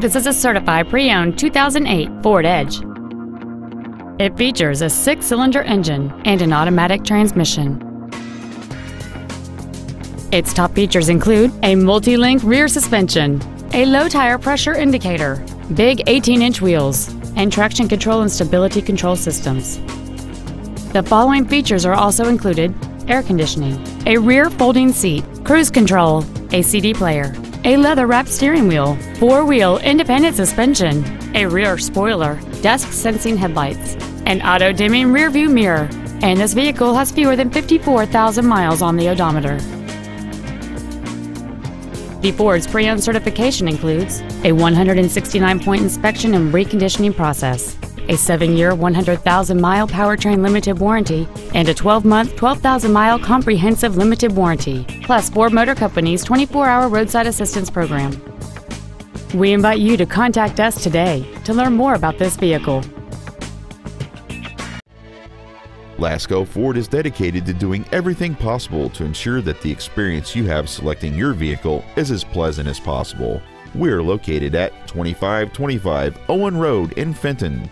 This is a certified pre-owned 2008 Ford Edge. It features a six-cylinder engine and an automatic transmission. Its top features include a multi-link rear suspension, a low tire pressure indicator, big 18-inch wheels, and traction control and stability control systems. The following features are also included air conditioning, a rear folding seat, cruise control, a CD player, a leather-wrapped steering wheel, four-wheel independent suspension, a rear spoiler, dusk sensing headlights, an auto-dimming rearview mirror, and this vehicle has fewer than 54,000 miles on the odometer. The Ford's pre-owned certification includes a 169-point inspection and reconditioning process, a 7-year, 100,000-mile powertrain limited warranty, and a 12-month, 12,000-mile comprehensive limited warranty, plus Ford Motor Company's 24-hour roadside assistance program. We invite you to contact us today to learn more about this vehicle. Lasco Ford is dedicated to doing everything possible to ensure that the experience you have selecting your vehicle is as pleasant as possible. We're located at 2525 Owen Road in Fenton.